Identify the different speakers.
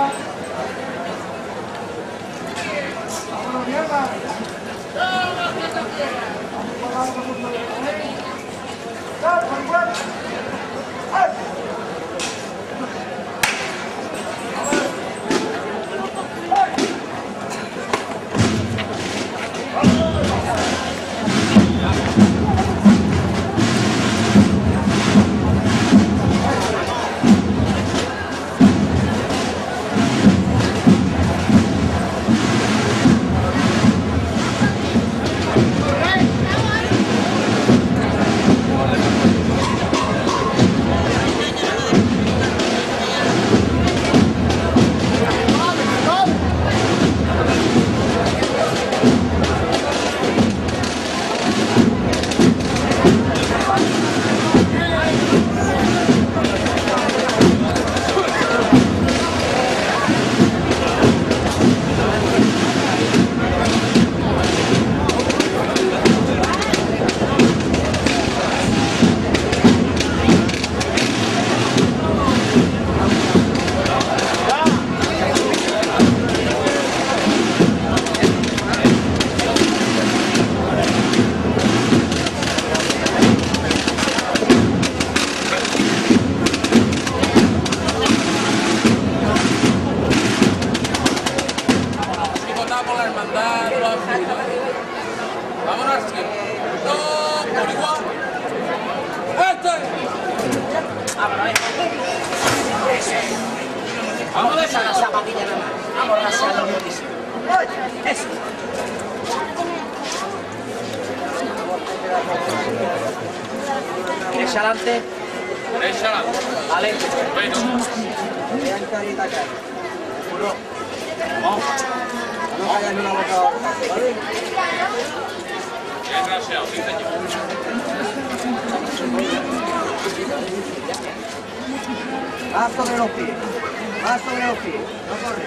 Speaker 1: Gracias. Vámonos así. Dos por igual. ¡Este! Vamos a
Speaker 2: la zapatilla nada más. Vamos a hacerlo muchísimo. Eso. Derecha adelante.
Speaker 1: Derecha adelante.
Speaker 2: Vale.
Speaker 1: Bueno.
Speaker 3: Vean carita acá. No no ¿vale? Va sobre los pies, va sobre los pies, no corre.